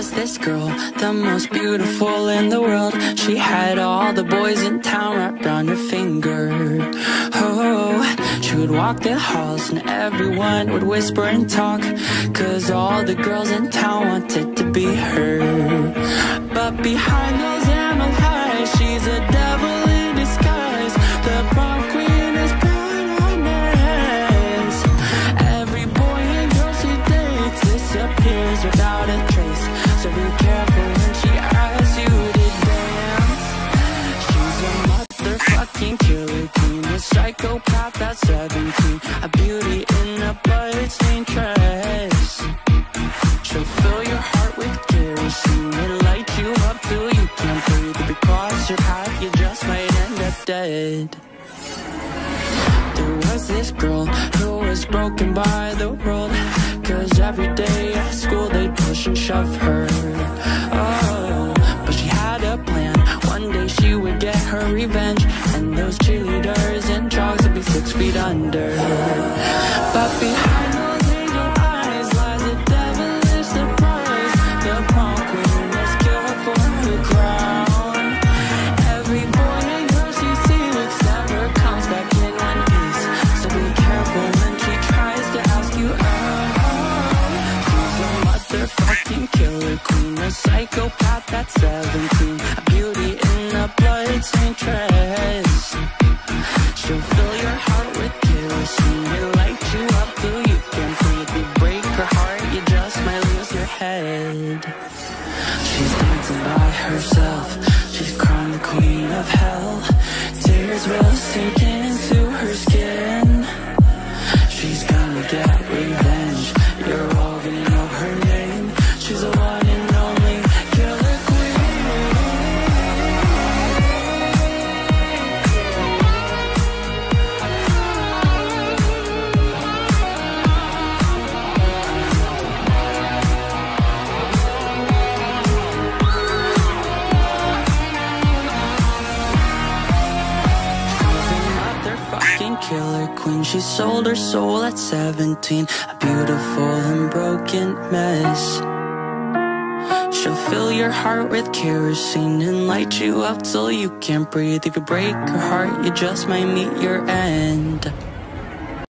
was this girl, the most beautiful in the world. She had all the boys in town wrapped around her finger. Oh, she would walk the halls and everyone would whisper and talk. Cause all the girls in town wanted to be her. But behind those emerald eyes, she's a devil in disguise. The prom queen is bananas. Every boy and girl she dates disappears without a trace. So be careful when she asks you to dance. She's a motherfucking killer queen, a psychopath at 17, a beauty in a bloodstained dress. She'll fill your heart with kerosene and light you up till you can't breathe. If you cross your path, you just might end up dead. There was this girl who was broken by the world. Push and shove her. Oh, but she had a plan. One day she would get her revenge. And those cheerleaders and jogs would be six feet under. But behind a psychopath at 17, a beauty in a bloodstained dress. She'll fill your heart with kerosene and light you up till you can't breathe. You break her heart, you just might lose your head. She's dancing by herself. She's crowned the queen of hell. Tears will sink into killer queen. She sold her soul at 17. A beautiful and broken mess. She'll fill your heart with kerosene and light you up till you can't breathe. If you break her heart, you just might meet your end.